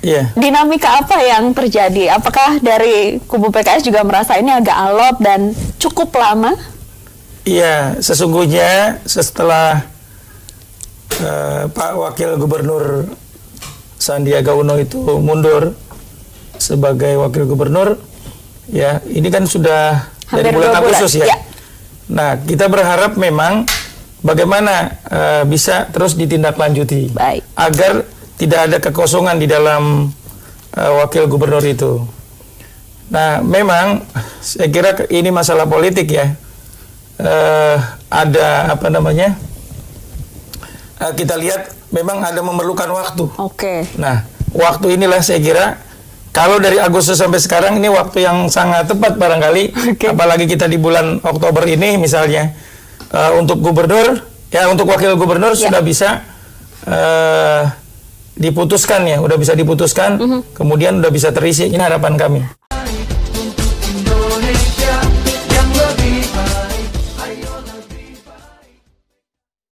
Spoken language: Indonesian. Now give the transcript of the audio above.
Iya. Dinamika apa yang terjadi? Apakah dari kubu PKS juga merasa ini agak alot dan cukup lama? Iya, sesungguhnya setelah uh, Pak Wakil Gubernur Sandiaga Uno itu mundur sebagai Wakil Gubernur, ya ini kan sudah Hampir dari bulan Agustus ya. ya. Nah, kita berharap memang bagaimana uh, bisa terus ditindaklanjuti Baik. agar tidak ada kekosongan di dalam uh, wakil gubernur itu. Nah, memang saya kira ini masalah politik ya. Uh, ada apa namanya? Uh, kita lihat memang ada memerlukan waktu. Oke. Nah, waktu inilah saya kira kalau dari Agustus sampai sekarang ini waktu yang sangat tepat barangkali, Oke. apalagi kita di bulan Oktober ini misalnya eh, untuk gubernur, ya untuk wakil gubernur Ya. sudah bisa diputuskan ya, udah bisa diputuskan, kemudian udah bisa terisi. Ini harapan kami.